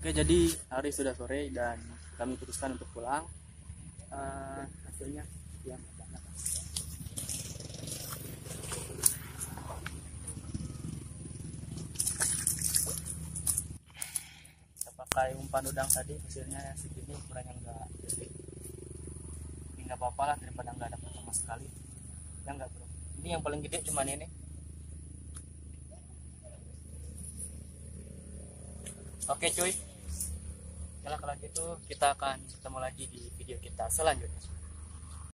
Oke, jadi hari sudah sore dan kami putuskan untuk pulang. Uh, hasilnya yang banyak. Kita pakai umpan udang tadi hasilnya segini ukurannya enggak. Ini enggak apa-apa lah daripada enggak dapat sama sekali. Ya enggak bro. Ini yang paling gede cuman ini. Oke cuy, kalau kalau gitu kita akan ketemu lagi di video kita selanjutnya.